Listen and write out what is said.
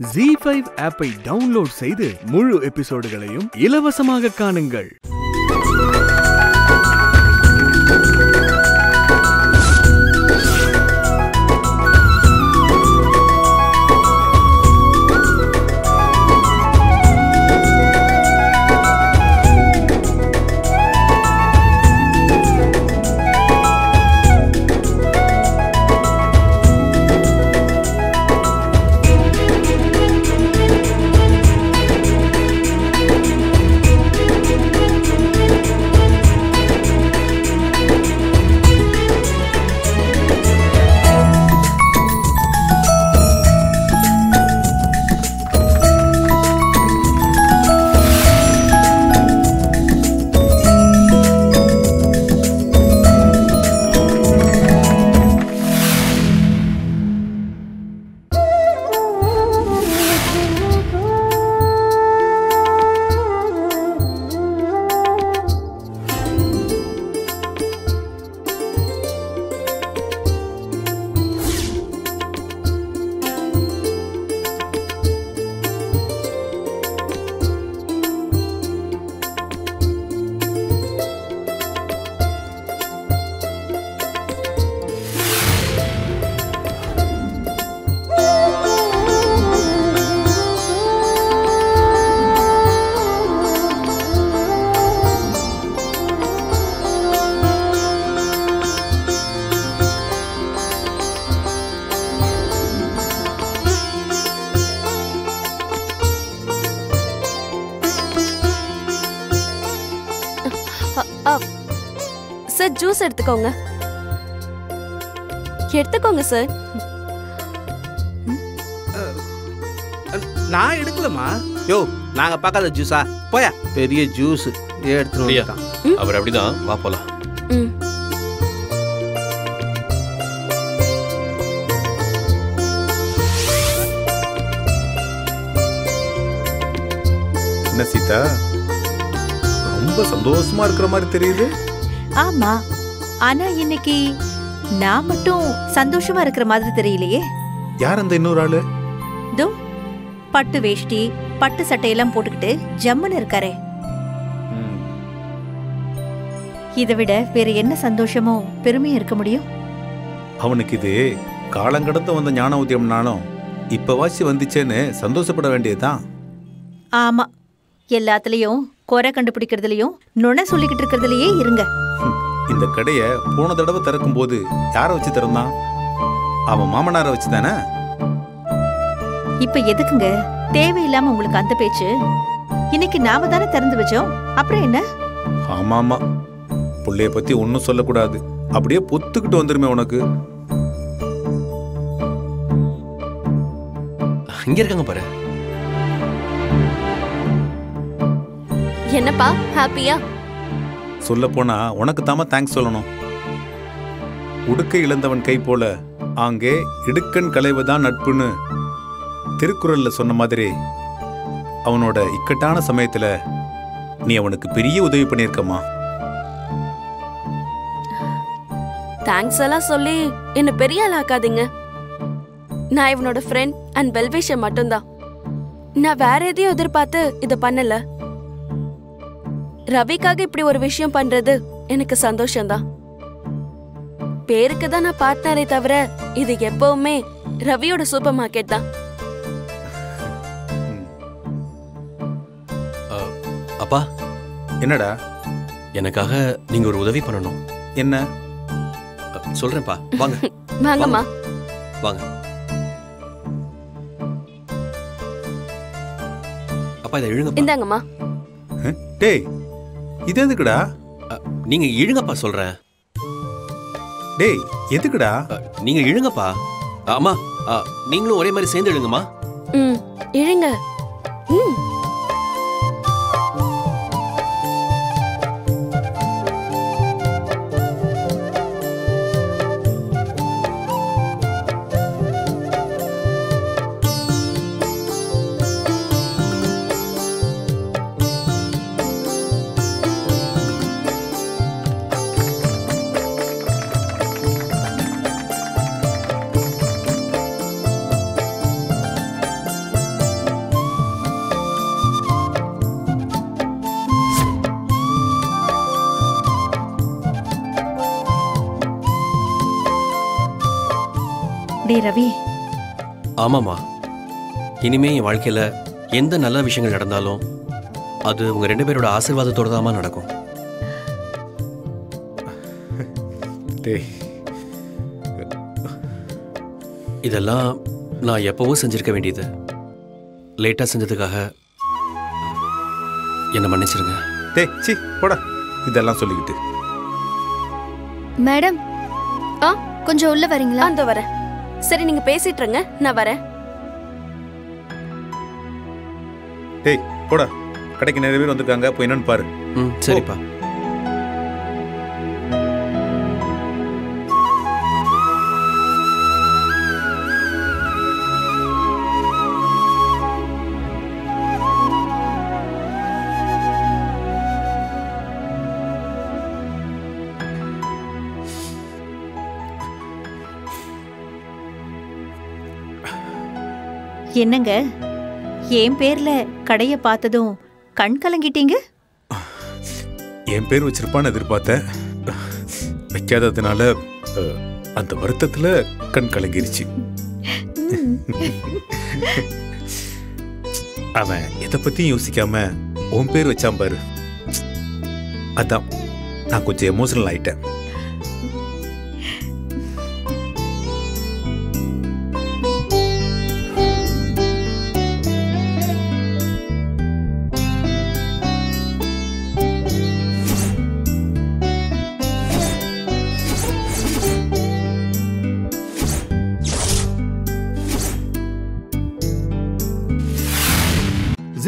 G five ஆப்பை download செய்து முழு எபிசோடுகளையும் இலவசமாக காணுங்கள். சார் ஜூஸ் எடுத்துக்கோங்க. எடுத்துக்கோங்க சார் நான் எடுக்கலமா யோ நாங்க பார்க்காத ஜூஸா போயா. பெரிய ஜூஸ் எடுத்துட்டு. அவர் அப்படிதான். வா போலாம். ம். என்ன சீதா? ரொம்ப சந்தோஷமா இருக்கிற மாதிரி தெரியுது. ஆமா. ஆனா இன்னைக்கு நான் மட்டும் சந்தோஷமா இருக்கிற மாதிரி தெரியலையே. யார் அந்த இன்னொரு ஆளு? தோ பட்டு வேஷ்டி பட்டு சட்டையெல்லாம் போட்டுக்கிட்டு ஜம்முன்னு இருக்காரே. இதை விட வேற என்ன சந்தோஷமோ பெருமையும் இருக்க முடியும்? அவனுக்கு இது காலங்கடந்து வந்த ஞான உத்தியம்னாலும் இப்ப வாசி வந்துச்சேன்னு சந்தோஷப்பட வேண்டியதுதான். ஆமா. எல்லாத்துலயும் குறை கண்டுபிடிக்கிறதுலயும் நுணை சொல்லிக்கிட்டு இருக்கிறதுலயே இருங்க. இந்த கடைய போன தடவை திறக்கும் போது யார வச்சு திறந்தான் அவன் மாமனாரை வச்சு தானே? இப்ப எதுக்குங்க? தேவையில்லாம உங்களுக்கு அந்த பேச்சு? இன்னைக்கு நாம தானே திறந்து வச்சோம். அப்புறம் என்ன? ஆமா ஆமா புள்ளைய பத்தி ஒன்னும் சொல்லக்கூடாது. அப்படியே பொத்துக்கிட்டு வந்துருமே உனக்கு. இங்க இருக்காங்க பாரு. என்னப்பா ஹாப்பியா சொல்ல போனா உனக்கு தாமா தேங்க்ஸ் சொல்லணும். உடுக்கை இழந்தவன் கை போல ஆங்கே இடுக்கண் களைவுதான் நட்புன்னு திருக்குறள்ல சொன்ன மாதிரி அவனோட இக்கட்டான சமயத்துல நீ அவனுக்கு பெரிய உதவி பண்ணியிருக்கம்மா. தேங்க்ஸ் எல்லாம் சொல்லி என்ன பெரிய ஆள் ஆக்காதீங்க. நான் இவனோட ஃப்ரெண்ட் அண்ட் வெல்விஷர் மட்டும்தான். நான் வேற எதையும் எதிர்பார்த்து இதை பண்ணலை. ரவிக்காக இப்படி ஒரு விஷயம் பண்றது எனக்கு சந்தோஷம்தான். பேருக்கு தான் நான் பார்ட்னரே தவிர இது எப்பவுமே ரவியோட சூப்பர் மார்க்கெட் தான் அப்பா? என்னடா? எனக்காக நீங்க ஒரு உதவி பண்ணணும். என்ன? சொல்றேன்ப்பா. வாங்க. வாங்கம்மா. வாங்க. அப்பா இதை இழுங்கப்பா. இந்தாங்கம்மா? டேய் இது எதுக்குடா? நீங்க இழுங்கப்பா சொல்றேன். டேய் எதுக்குடா? நீங்க இழுங்கப்பா. அ, நீங்களும் ஒரே மாதிரி சேர்ந்து இழுங்கம்மா. ம் இழுங்க. ம். டேய் ரவி. ஆமாம்மா. இனிமே என் வாழ்க்கையில எந்த நல்ல விஷயங்கள் நடந்தாலும் அது உங்க ரெண்டு பேரோட ஆசீர்வாதத்தோட தாம்மா நடக்கும். இதெல்லாம் நான் எப்பவோ செஞ்சிருக்க வேண்டியது. லேட்டா செஞ்சதுக்காக என்னை மன்னிச்சிருங்க. டேய் சி போடா. இதெல்லாம் சொல்லிக்கிட்டு. மேடம் ஆ? கொஞ்சம் உள்ள வரீங்களா? அந்த வரேன். சரி நீங்க பேசிட்டு இருங்க. நான் வரேன். டேய் போடா. கடைக்கு நிறைய பேர் வந்திருக்காங்க. போய் என்னன்னு பாரு. ம் சரிப்பா. என்னங்க? என் பேர்ல கடைய பார்த்ததும் கண் கலங்கிட்டீங்க? என் பேர் வச்சிருப்பான்னு எதிர்பார்த்தேன். வைக்காததுனால அந்த வருத்தத்துல கண் கலங்கிருச்சு. அவன் எதை பத்தியும் யோசிக்காம உன் பேர் வச்சான் பாரு. அதான் நான் கொஞ்சம் எமோஷனல் ஆயிட்டேன்.